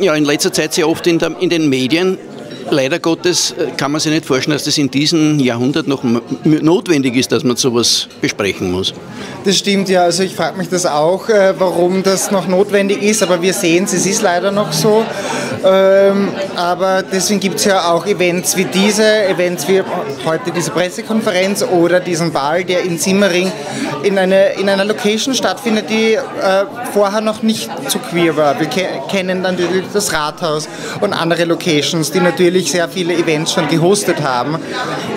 Ja, in letzter Zeit sehr oft in, der, in den Medien. Leider Gottes äh, kann man sich nicht vorstellen, dass das in diesem Jahrhundert noch notwendig ist, dass man sowas besprechen muss. Das stimmt ja, also ich frage mich das auch, äh, warum das noch notwendig ist, aber wir sehen es, es ist leider noch so. Ähm, aber deswegen gibt es ja auch Events wie diese, Events wie heute diese Pressekonferenz oder diesen Ball, der in Simmering in, eine, in einer Location stattfindet, die äh, vorher noch nicht zu queer war. Wir ke kennen natürlich das Rathaus und andere Locations, die natürlich sehr viele Events schon gehostet haben.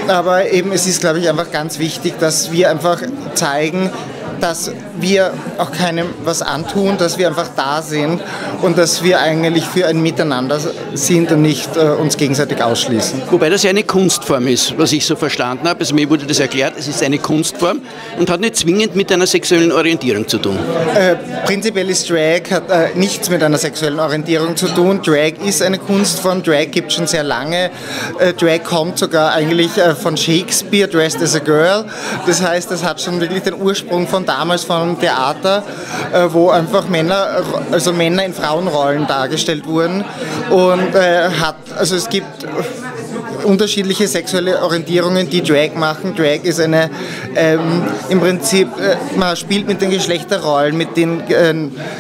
Aber eben es ist, glaube ich, einfach ganz wichtig, dass wir einfach zeigen, dass wir auch keinem was antun, dass wir einfach da sind und dass wir eigentlich für ein Miteinander sind und nicht äh, uns gegenseitig ausschließen. Wobei das ja eine Kunstform ist, was ich so verstanden habe. Also mir wurde das erklärt, es ist eine Kunstform und hat nicht zwingend mit einer sexuellen Orientierung zu tun. Äh, prinzipiell ist Drag hat äh, nichts mit einer sexuellen Orientierung zu tun. Drag ist eine Kunstform, Drag gibt es schon sehr lange. Äh, Drag kommt sogar eigentlich äh, von Shakespeare, Dressed as a Girl. Das heißt, das hat schon wirklich den Ursprung von damals vom Theater, äh, wo einfach Männer, also Männer in Frauenrollen dargestellt wurden. Und äh, hat, also es gibt unterschiedliche sexuelle Orientierungen, die Drag machen. Drag ist eine, ähm, im Prinzip, äh, man spielt mit den Geschlechterrollen, mit den äh,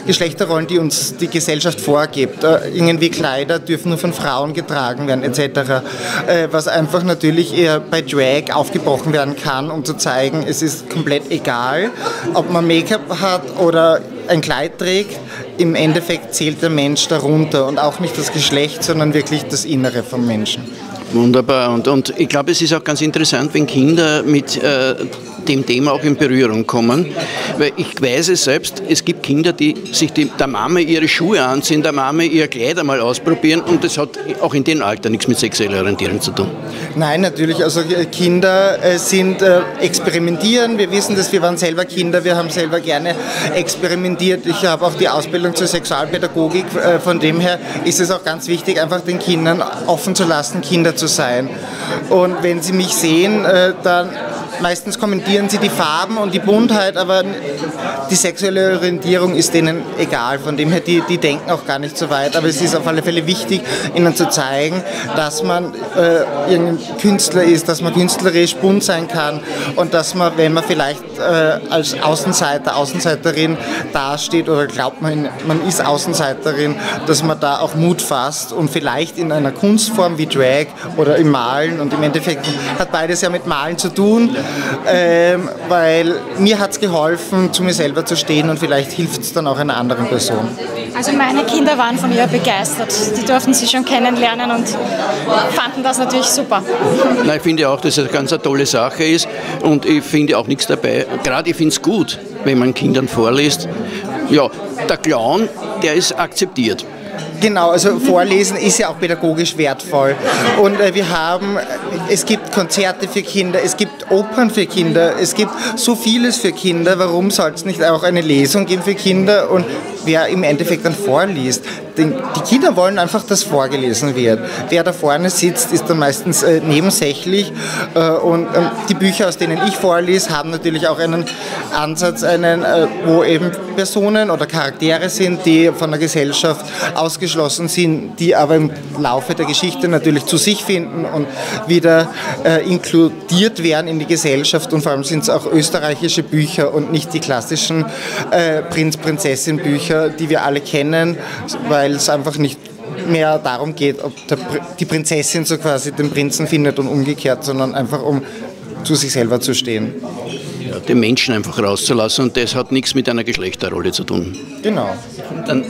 Geschlechterrollen, die uns die Gesellschaft vorgibt. Äh, irgendwie Kleider dürfen nur von Frauen getragen werden, etc. Äh, was einfach natürlich eher bei Drag aufgebrochen werden kann, um zu zeigen, es ist komplett egal, ob man Make-up hat oder ein Kleid trägt, im Endeffekt zählt der Mensch darunter und auch nicht das Geschlecht, sondern wirklich das Innere vom Menschen. Wunderbar. Und, und ich glaube, es ist auch ganz interessant, wenn Kinder mit äh, dem Thema auch in Berührung kommen. Weil ich weiß es selbst, es gibt Kinder, die sich die, der Mama ihre Schuhe anziehen, der Mama ihr Kleid einmal ausprobieren und das hat auch in dem Alter nichts mit sexueller Orientierung zu tun. Nein, natürlich. Also äh, Kinder äh, sind äh, experimentieren. Wir wissen das, wir waren selber Kinder, wir haben selber gerne experimentiert. Ich habe auch die Ausbildung zur Sexualpädagogik. Äh, von dem her ist es auch ganz wichtig, einfach den Kindern offen zu lassen, Kinder zu sein. Und wenn sie mich sehen, äh, dann meistens kommentieren sie die Farben und die Buntheit, aber die sexuelle Orientierung ist denen egal. Von dem her, die, die denken auch gar nicht so weit. Aber es ist auf alle Fälle wichtig, ihnen zu zeigen, dass man äh, irgendein Künstler ist, dass man künstlerisch bunt sein kann und dass man, wenn man vielleicht äh, als Außenseiter, Außenseiterin dasteht oder glaubt man, man ist Außenseiterin, dass man da auch Mut fasst und vielleicht in einer Kunstform wie Drag oder im Malen und im Endeffekt hat beides ja mit Malen zu tun, ähm, weil mir hat es geholfen, zu mir selber zu stehen und vielleicht hilft es dann auch einer anderen Person. Also meine Kinder waren von ihr begeistert. Die durften sie schon kennenlernen und fanden das natürlich super. Nein, ich finde auch, dass es eine ganz eine tolle Sache ist und ich finde auch nichts dabei. Gerade ich finde es gut, wenn man Kindern vorliest. Ja, der Clown, der ist akzeptiert. Genau, also Vorlesen ist ja auch pädagogisch wertvoll. Und äh, wir haben, es gibt Konzerte für Kinder, es gibt Opern für Kinder, es gibt so vieles für Kinder. Warum soll es nicht auch eine Lesung geben für Kinder? Und wer im Endeffekt dann vorliest. Die Kinder wollen einfach, dass vorgelesen wird. Wer da vorne sitzt, ist dann meistens äh, nebensächlich äh, und ähm, die Bücher, aus denen ich vorlese, haben natürlich auch einen Ansatz, einen, äh, wo eben Personen oder Charaktere sind, die von der Gesellschaft ausgeschlossen sind, die aber im Laufe der Geschichte natürlich zu sich finden und wieder äh, inkludiert werden in die Gesellschaft und vor allem sind es auch österreichische Bücher und nicht die klassischen äh, Prinz-Prinzessin-Bücher die wir alle kennen, weil es einfach nicht mehr darum geht, ob der, die Prinzessin so quasi den Prinzen findet und umgekehrt, sondern einfach um zu sich selber zu stehen. Ja, den Menschen einfach rauszulassen und das hat nichts mit einer Geschlechterrolle zu tun. Genau. Dann